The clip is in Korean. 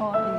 어, 네.